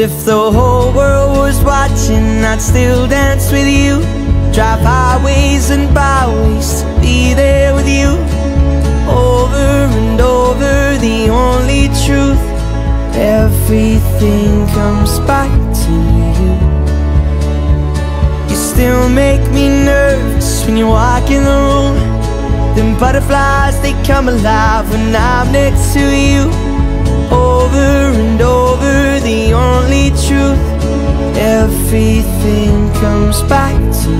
If the whole world was watching I'd still dance with you. Drive highways and byways to be there with you. Over and over the only truth Everything comes back to you. You still make me nervous when you walk in the room. Them butterflies, they come alive when I'm next to you Everything comes back to